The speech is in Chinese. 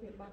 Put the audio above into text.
huyện bắc